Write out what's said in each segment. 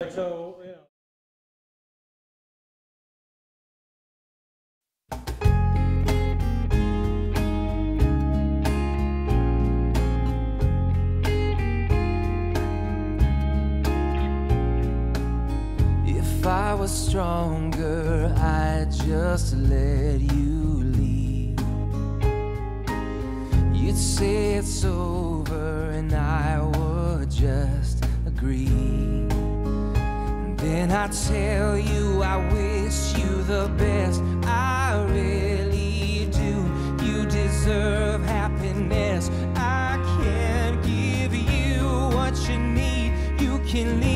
so, you know. If I was stronger, I'd just let you leave. You'd say it's over, and I would just agree. And I'd tell you I wish you the best. I really do. You deserve happiness. I can't give you what you need. You can leave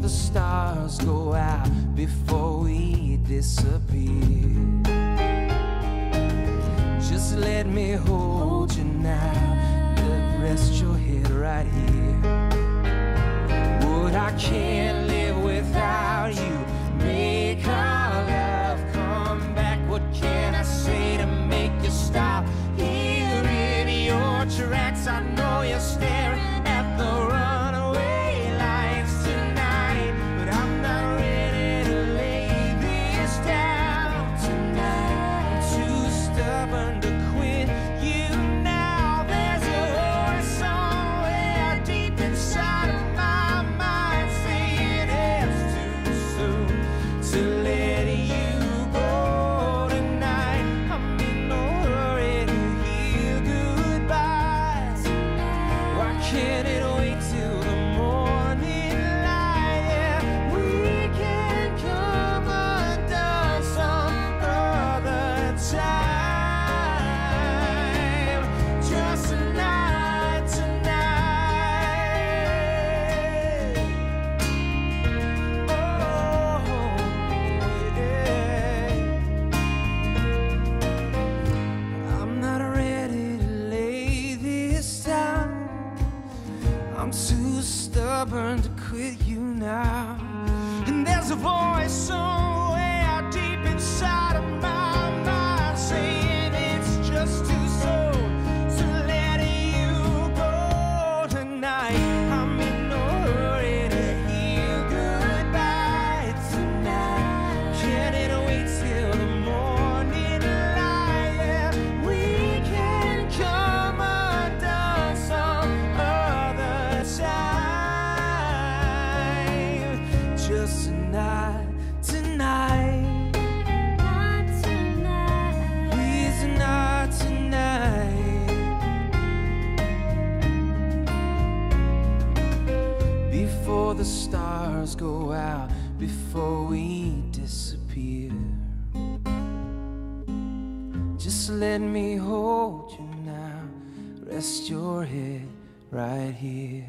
the stars go out, before we disappear. Just let me hold you now, rest your head right here. Would I can't can't I'm too stubborn to quit you now. And there's a voice somewhere Before the stars go out, before we disappear. Just let me hold you now. Rest your head right here.